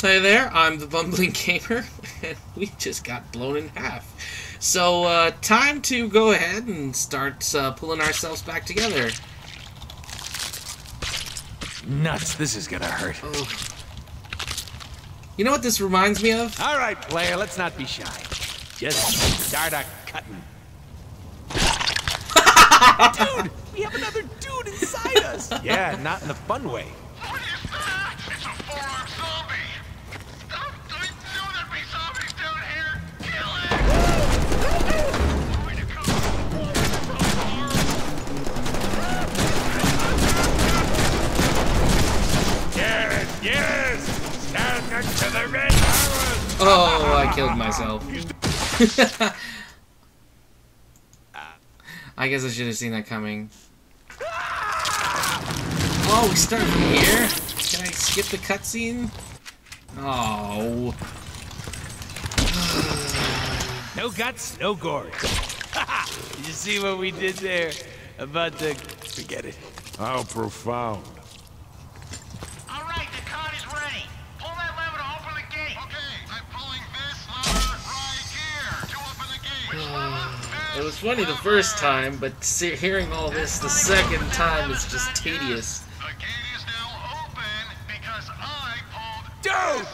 Hey there, I'm the Bumbling Gamer, and we just got blown in half. So, uh, time to go ahead and start uh, pulling ourselves back together. Nuts, this is gonna hurt. Oh. You know what this reminds me of? All right, player, let's not be shy. Just start a cutting. dude, we have another dude inside us. Yeah, not in the fun way. Oh, I killed myself. I guess I should have seen that coming. Oh, we start from here? Can I skip the cutscene? Oh. No guts, no gore. Did you see what we did there? About the... Forget it. How profound. It was funny the first time, but see, hearing all this the second time is just tedious. The gate is now open because I pulled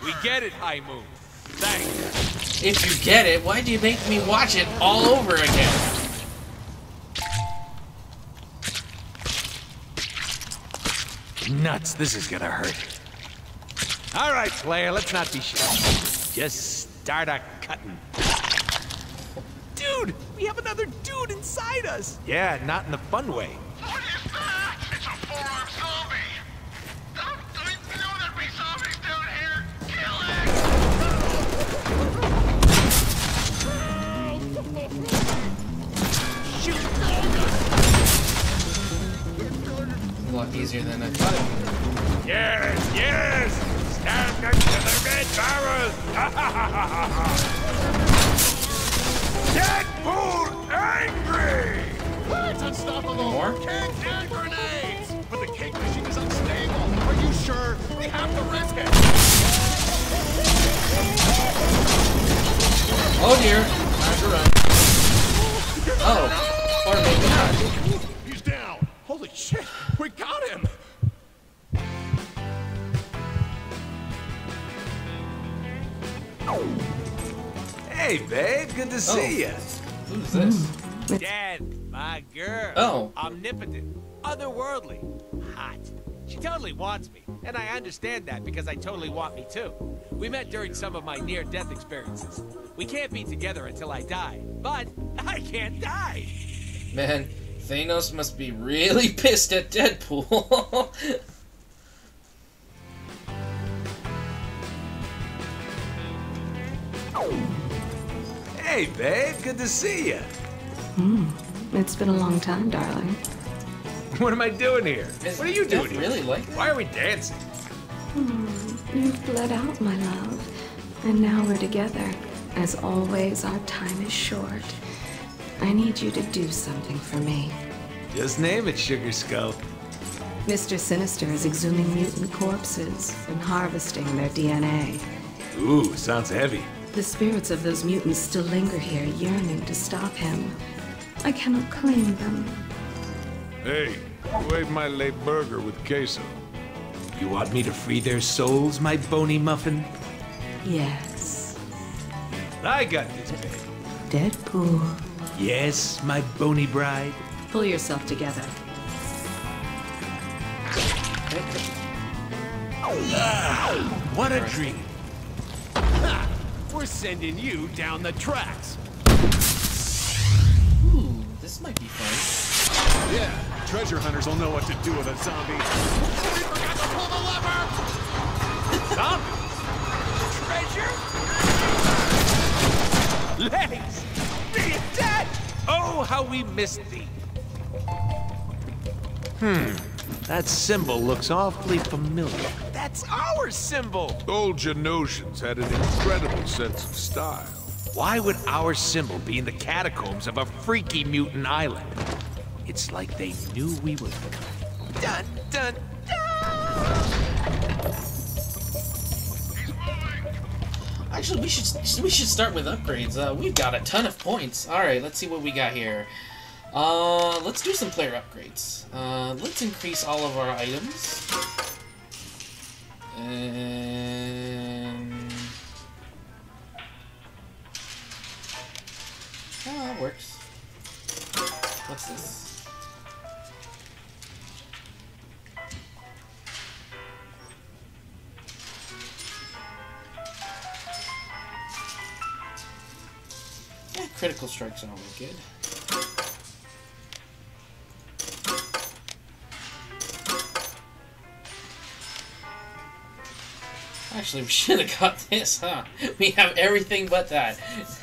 Dude! We get it, High Moon. Thanks. If you get it, why do you make me watch it all over again? Nuts, this is gonna hurt. All right, player, let's not be shy. Just start a cutting. Dude, we have another dude inside us. Yeah, not in the fun way. What is that? It's a four-armed zombie. Stop! I knew there'd be zombies down here. Kill it! Shoot! A lot easier than I thought it. Yes, yes! Stand next to the red barrels! Deadpool More? Cake and grenades! But the cake machine is unstable! Are you sure? We have to risk it! Oh dear, time to run. Oh, or maybe not. He's down! Holy shit! We got him! Hey, babe, good to see oh. you. Who's this? Mm. Death, my girl. Oh. Omnipotent, otherworldly, hot. She totally wants me, and I understand that because I totally want me too. We met during some of my near-death experiences. We can't be together until I die, but I can't die. Man, Thanos must be really pissed at Deadpool. Hey, babe, good to see ya. Hmm. It's been a long time, darling. What am I doing here? Is what are you doing here? really like? Why are we dancing? Hmm, you've bled out, my love. And now we're together. As always, our time is short. I need you to do something for me. Just name it, Sugar Skull. Mr. Sinister is exhuming mutant corpses and harvesting their DNA. Ooh, sounds heavy. The spirits of those mutants still linger here, yearning to stop him. I cannot claim them. Hey, wave my late burger with queso? You want me to free their souls, my bony muffin? Yes. I got this, babe. Deadpool. Yes, my bony bride. Pull yourself together. Ah, what a dream. We're sending you down the tracks! Ooh, this might be fun. Yeah, treasure hunters will know what to do with a zombie. We forgot to pull the lever! Zombie? Treasure? Legs! Be dead! Oh, how we missed thee. Hmm. That symbol looks awfully familiar. That's our symbol! Old Genoshans had an incredible sense of style. Why would our symbol be in the catacombs of a freaky mutant island? It's like they knew we were coming. Dun, dun, dun! Actually, we should we should start with upgrades. Uh, we've got a ton of points. All right, let's see what we got here. Uh, let's do some player upgrades. Uh, let's increase all of our items. And oh, that works. What's this? Yeah, critical strikes are always good. Actually, we should have got this, huh? We have everything but that.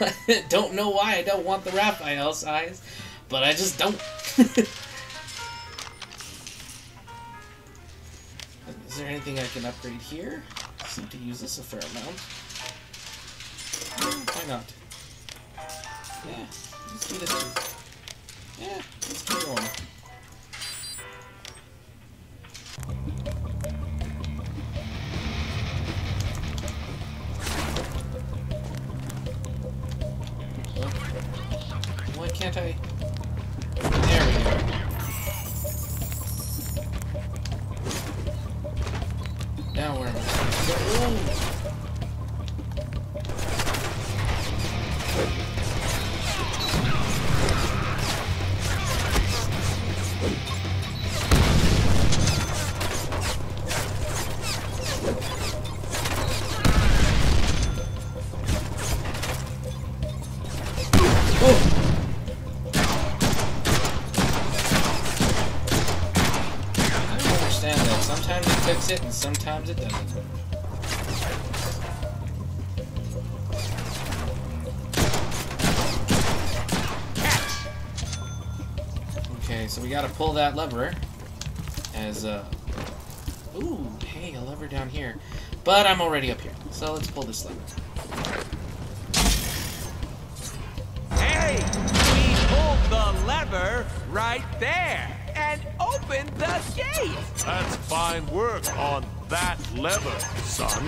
don't know why I don't want the Raphael sais, but I just don't. Is there anything I can upgrade here? Seem to use this a fair amount. Why not? Yeah, let's do this. Yeah, let's keep going. Can't I? It doesn't. Okay, so we gotta pull that lever as uh Ooh, hey, a lever down here. But I'm already up here. So let's pull this lever. Hey, we pulled the lever right there and open the gate. That's fine work on that lever, son.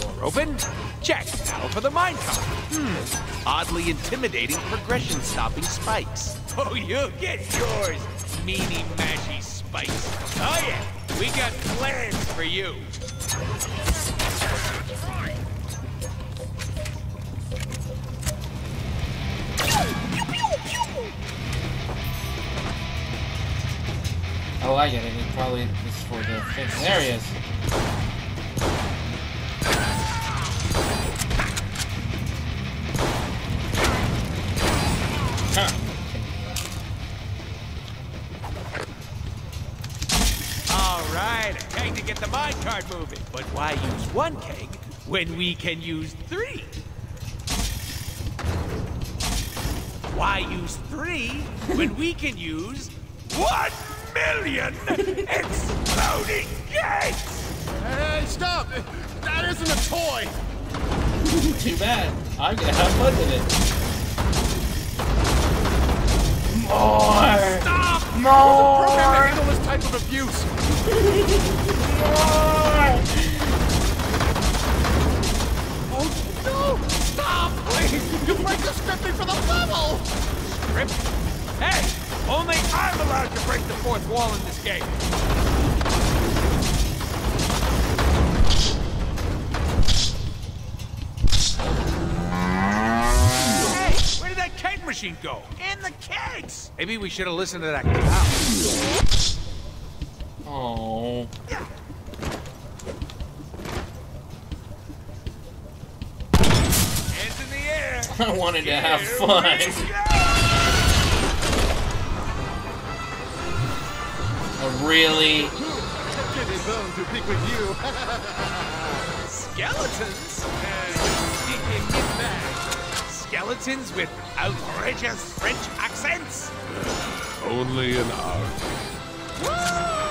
Door open. Check. Now for the minecart. Hmm. Oddly intimidating progression-stopping spikes. Oh, you'll get yours, meanie mashy spikes. Oh yeah, we got plans for you. Oh, I get it. It probably is for the thing. There he is. Huh. All right, a keg to get the minecart moving. But why use one keg when we can use three? Why use three when we can use one million exploding kegs? Hey, stop! That isn't a toy! Too bad. I'm gonna have fun with it. More! Stop! More! Program to handle this type of abuse! More! Oh, no! Stop, please! You break the scripting for the level! Rip. Hey, only I'm allowed to break the fourth wall in this game. Hey, where did that cake machine go? And the kegs! Maybe we should have listened to that cow. Oh. Hands in the air. I wanted to have fun. A really Kitty bone to pick with you. Skeletons? Get back. Skeletons with outrageous French accents? Only an art.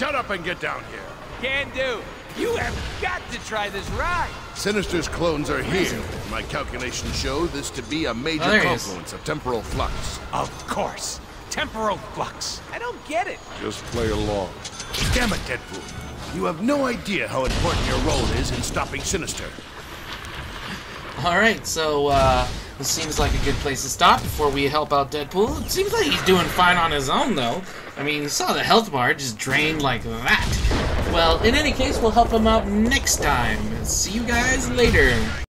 Shut up and get down here. Can do. You have got to try this ride. Sinister's clones are here. My calculations show this to be a major Oh, there he is. confluence of temporal flux. Of course. Temporal flux. I don't get it. Just play along. Damn it, Deadpool. You have no idea how important your role is in stopping Sinister. Alright, so, uh, this seems like a good place to stop before we help out Deadpool. It seems like he's doing fine on his own, though. I mean, you saw the health bar just drained like that. Well, in any case, we'll help him out next time. See you guys later.